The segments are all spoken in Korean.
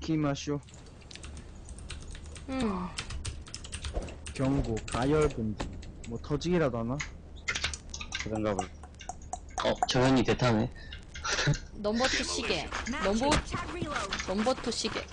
키마쇼 음. 경고 가열 금지 뭐 터지기라도 하나? 그런가 봐. 어, 정현이 대타네. 넘버 투 시계. 넘버 넘버 투 시계.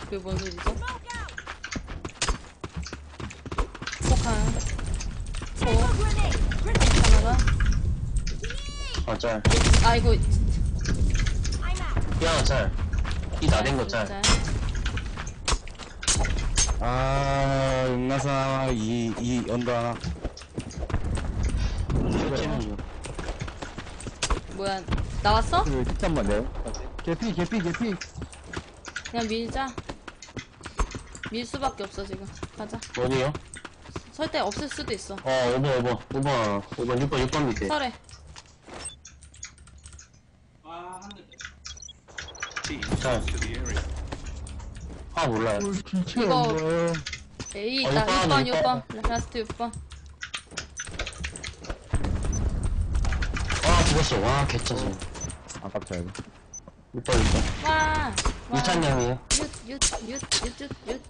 그게 뭔 소리죠? 폭한. 폭. 하나가. 어, 짤. 아이고. 야, 짤. 이 나댄 거 짤. 짤. 아, 응나사 이, 이 언더 하나. 중. 뭐야? 나왔어? 그, tik한 번요 개피 개피 개피 그냥 밀자. 밀 수밖에 없어 지금. 가자. 어디요? 설대 없을 수도 있어. 어, 5번, 5번. 5번, 5번, 6번, 6번 밑에. 설에. 짤. 아, 몰라요. 기체 이거- A 어, 있다. 육번, 6번, 육번. 6번. 라스트 6번. 아, 죽었어. 와, 개짜증. 아, 깜짝이야. 6번, 6번. 와. 와. 유찬양이에요. 윷, 윷, 윷, 윷, 윷, 윷.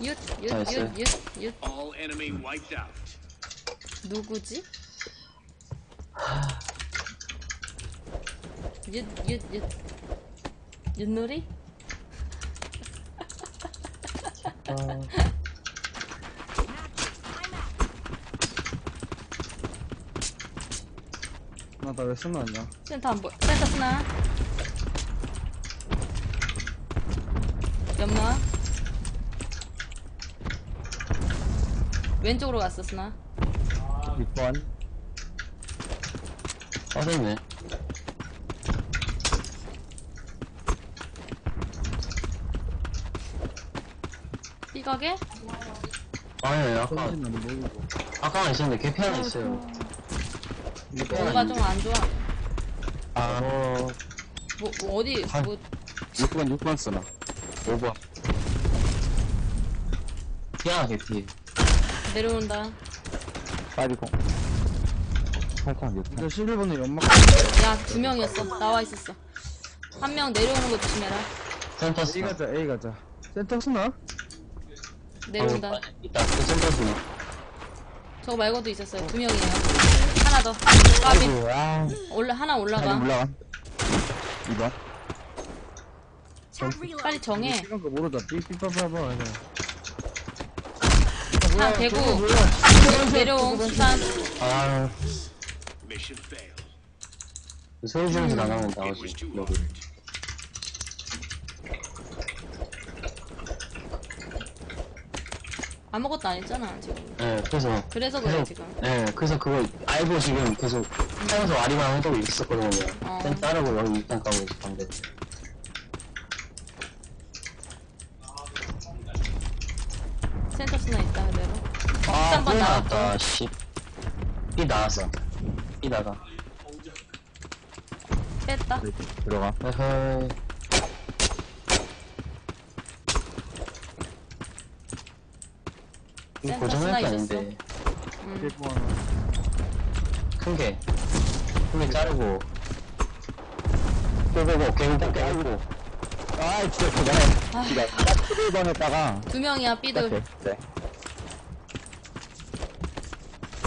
윷, 윷, 나이스. 윷, 윷, 윷. All enemy wiped out. 누구지? 윷, 윷, 윷. 윷놀이? 나나왜 쓰나냐 센터 안 보여. 센터 쓰나? 연마. 왼쪽으로 갔어, 쓰나? 6번. 빠졌네. 삐가게? 아니, 아까, 정신 안 보이고 아까 있었는데 개피 하나 있어요. 뭔가 좀안 좋아. 아, 뭐, 뭐 어디, 아. 뭐, 6번, 6번 쓰나. 5번. 피아나 개피. 내려온다. 820. 8칸 6칸. 저 11번에 연막 야, 두 명이었어. 나와 있었어. 한 명 내려오는 거 조심해라. 센터 A 스나. 가자 A 가자 센터 쓰나? 내려온다. 어, 있다. 그 센터 스나. 저거 말고도 있었어요. 두 명이에요. 하나 더. 까비. 아이고, 아. 올라, 하나 하나 올라가. 올라가. 2번. 빨리 정해. 거 모르다 삐삐빠빠빠 한 대구. 내려온 수산. 아, Mission failed. 소리 지르면서 나가면 나오지. 여기. 아무것도 안 했잖아, 지금. 네, 그래서. 그래서 그래, 계속- 지금. 네, 그래서 그거 알고 지금 계속 하면서 와리만 하고 있었거든요. 어. 센 따르고 여기 일단 까고 있었는데. 센터 스나 있다, 그대로. 아, 13번 또 나왔고. 나왔다, 씨. 이 나왔어. 이 나가. 뺐다. 들어가. 에헤이. 이거 센터 고정할 게 스나 아닌데. 음. 대구 하나 큰 게. 큰 게 자르고. 고고고, 개고 깨고. 아, 진짜 그만해. 기가 딱 11번 했다가. 두 명이야, 삐들. 네. 네.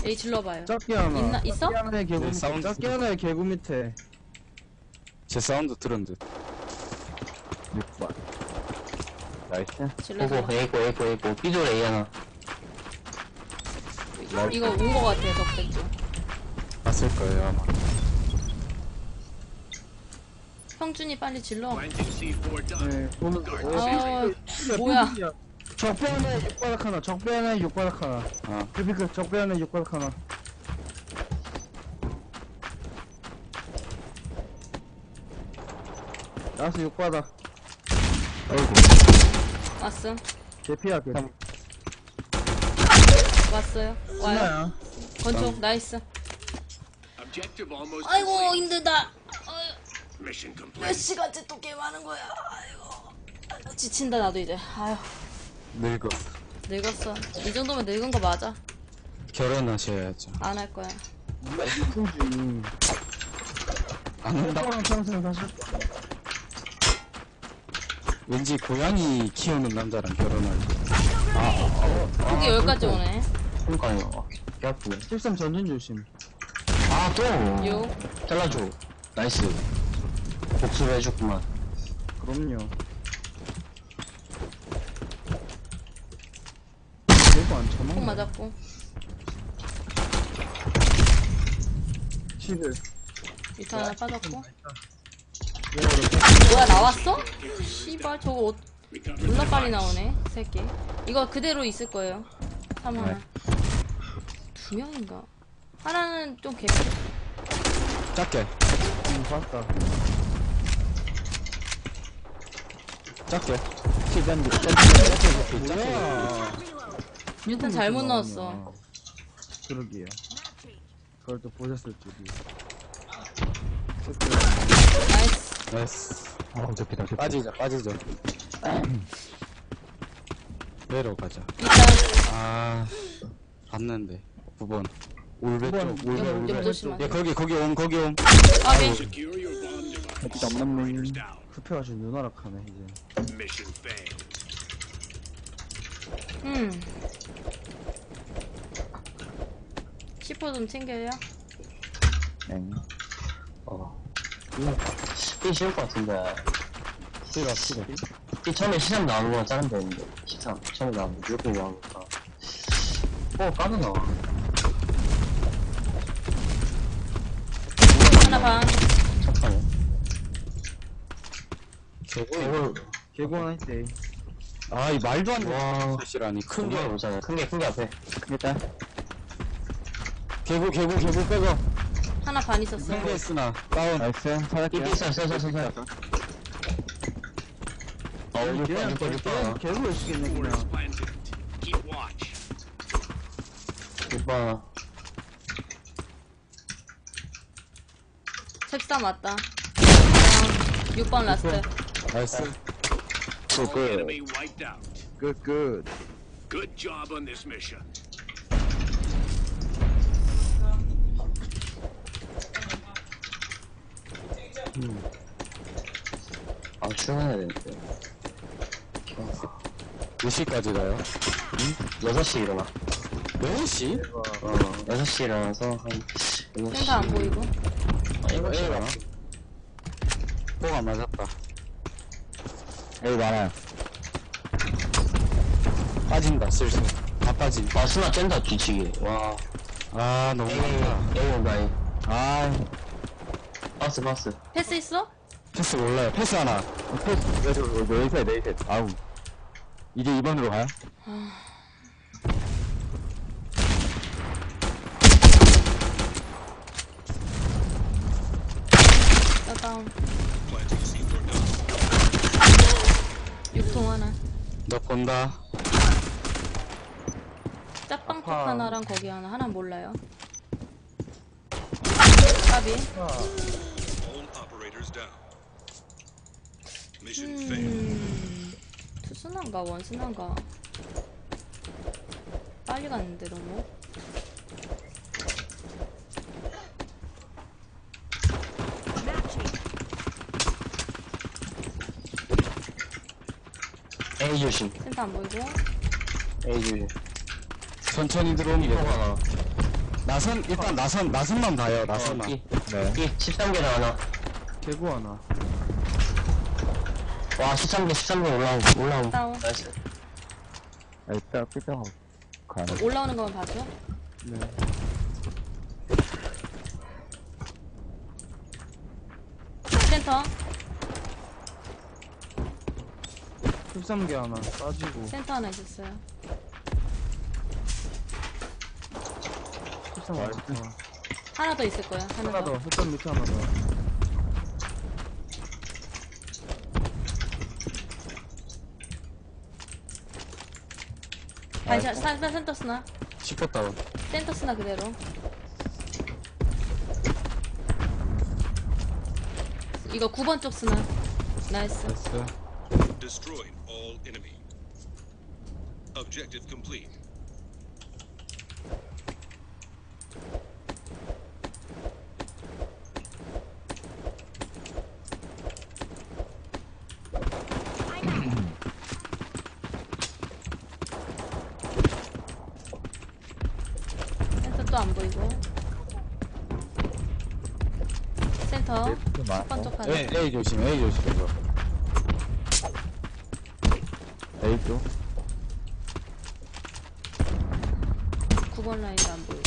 A 질러봐요. 작게 하나 있나- 있어? 작게 하나의 개구 네, 밑에 사운드 작게 하나의 개구 밑에 제 사운드 들은 듯. 6번. 나이스. 고고, 에이고, 에이고, 에이고. 삐돌 A 하나. 이거 온 거 같아, 적대 쪽. 봤을 거예요, 아마. 형준이 빨리 질러. Planting C4 done. 네 보는 어, 뭐야. 적배 하나에 6바닥 하나 적배 하나에 6바닥 하나 아, 그니까 적배 하나에 6바닥 하나 nice 6바닥 어이구. 왔음. 개피야 개피 형. 왔어요. 와요. 하나야 건총, nice. Objective almost 아이고, complete. 힘들다. 어휴, Mission complete. 몇 시간째 또 게임하는 거야. 아이고. 아이고, 지친다, 나도 이제. 아휴, 늙어. 늙었어. 이 정도면 늙은 거 맞아. 결혼하셔야죠. 안 할 거야. 안 한다. 평생 평생 사실 거야 왠지 고양이 키우는 남자랑 결혼할 때. 폭이 여기까지 오네. 그러니까요. 아, 개 아프네. 13 전진 조심. 아, 또! 요. 잘라줘. nice. 복수를 해줬구만. 그럼요. 이거 안폭 쳐먹네. 맞았고. 11. 유탄 하나 빠졌고. 예, 뭐야 나왔어? 씨발 저거 옷 존나 빨리 나오네 새끼. 이거 그대로 있을 거예요. 3 하나. 두 명인가? 하나는 좀 개피. 작게. 음, 봤다. 작게. 유탄 잘못 넣었어. 그러게요. 그걸 또 보셨을 줄이. nice. nice. 어, 저기다. 빠지자, 빠지자. 내려가자. 일단 아, 봤는데. 9번. 울베 쪽. 울베, 옆. 옆 조심하세요. 예, 거기, 거기 옴, 거기 옴. 까비. Secure your bomb device. 어디 남남네. Operators down. 급해가지고 눈알락하네 이제. Mission failed. 음. 10호 좀 챙겨요. 어. 이거, 이 쉬울 것 같은데. 싫어 싫어. 이 처음에 시장 나오는 거랑 다른 데인데. 시장. 처음에 나오는 거, 무조건 나오니까. 어, 까도 나와. 하나 반. 착하네. 개구. 할 때. 아, 이 말도 안 와. 되는 셋이라니. 큰큰게 게. 오잖아요. 큰 게, 큰 게 앞에. 일단. 개구, 개구, 개구 빼고. 하나 반 있었어요. 상대스나. 다운. 나이스. 삐, 살할게요. 삐, 써, 써, 써, 써, 써. 어, 6번, 6번, 6번. 개구 Four is 그냥. Keep watch. 6번. 맞다. 어, 6번 라스트. 나이스. All enemy wiped out. 끝 끝. Good job on this mission. 아, 출근해야 되는데. 몇 시까지 가요? 6시 일어나. 4시? 어, 6시 일어나서 한 6시. 센터 안 보이고. 아, 7시 일어나. 뭐가 맞았다. 여기 많아요. 빠진다, 슬슬. 다 빠진. 아, 수나 쩐다, 뒤치기. 와. 아, 너무 에이, 많다. 에이, 온다, 아, 박스, 박스. 패스 있어? 패스 몰라요. 패스 하나. 패스. 여기 네이세 네이세. 아우. 이제 2번으로 가요? 다운. 6통 하나. 너 건다. 짝방폭 아파. 하나랑 거기 하나. 하나 몰라요. 까비. All operators down. Mission failed. 음, 투순한가 원순한가. 빨리 갔는데 너무. A 조심. 센터 안 보이고. A 조심. 천천히 들어오면 돼. 하나. 나선, 일단 나선, 나선만 봐요, 나선만. 이, 네. 이 13개로 하나. 개구 하나. 와, 13개, 13개 올라오고, 올라오고. 다운. nice. 아, 이따 삐딱하고 가네. 올라오는 거만 봐줘. 네. 센터. 13개 하나 빠지고. 센터 하나 있었어요. 13 하나. 하나 더 있을 거야. 하나, 하나 더. 더. 13 밑에 하나 더. 반샷, 사, 사, 센터 스나. 10호 다운. 센터 스나 그대로. 이거 9번 쪽 스나. nice. nice. Destroyed all enemy. Objective complete. 센터도 안 보이고 센터 첫 번째 칸 A, A 조심, A 조심. A 쪽. 9번 라인도 안 보이고.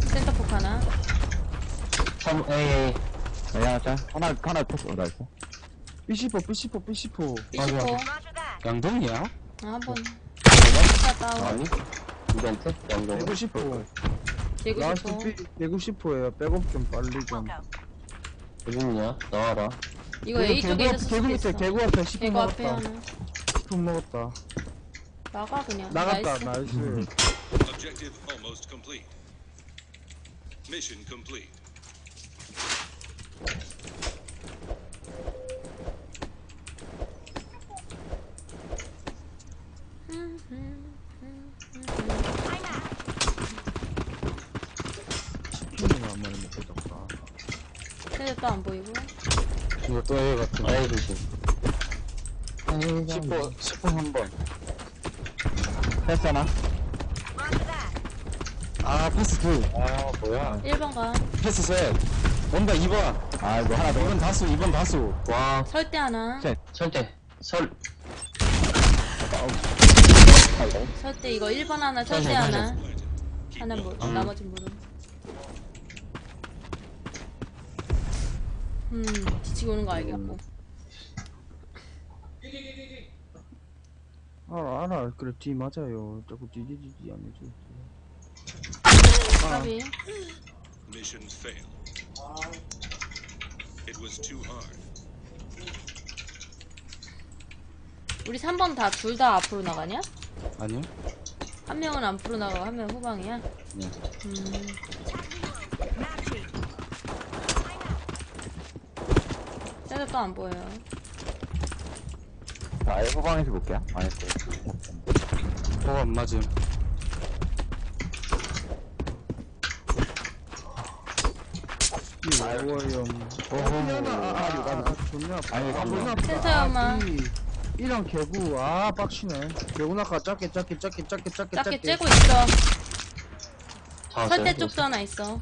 센터 폭 하나. 3, A, A 하나 짤. 하나, 하나 패스. 어, 나이스. P10, P10, P10. 삐시포. 양동이야? 아, 한 번. 차 다운. 아니? 이벤트? 양동. 190%. 개구 라스트 싶어. P 190%에요. 백업 좀 빨리 좀. 어딨냐? 나와라. 이거 A 쪽에 있을 수도 개구 있어. 밑에, 개구 앞에 10분 개구 앞에 먹었다. 하나. 10분 먹었다. 나가 그냥. 나갔다, nice. nice. Objective almost complete. Mission complete. 한 마리 먹고 잡다. 센터 또안 보이고. 이거 또 A 같은 A 조심. 10번, 10번 한 번. 패스 하나. 아, 패스 둘. 아, 뭐야. 1번 가. 패스 셋. 온다, 2번. 아, 이거 하나 더. 2번 다수, 2번 다수. 와, 설대 하나. 셋. 설대. 설. 설대 이거 1번 하나, 설대 하나. Planted. Keep 하나 watch. 뭐, 나머지 모름. 음, 뒤치고 오는 거 알겠고. 알아, 알아. 그래, 뒤 맞아요. 자꾸 뒤뒤뒤뒤 안 해줘. 까비. Mission failed. It was too hard. 우리 3번 다, 둘 다 앞으로 나가냐? 아니요? 한 명은 앞으로 나가고 한 명은 후방이야? 네. 음. 센터 또안 보여요. 자, 아예 후방에서 볼게요. 안 했어요. 어, 안 맞음. 이 어려워요. 오호. 아, 아, 아, 아, 존나. 아니, 아. 존나. 센터야만. 아, 이- 이랑 개구, 아, 빡치네. 개구 낙하 작게, 작게, 작게, 작게, 작게, 작게 째고 있어. 잡았어요? 설대 쪽도 하나 있어.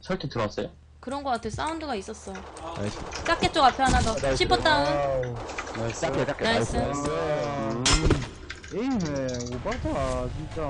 설대 들어왔어요? 그런 거 같아. 사운드가 있었어. nice. 작게 쪽 앞에 하나 더. nice. 10호 다운. 아우, nice. 작게, 작게. nice. nice. 아, A네, 오바다, 진짜.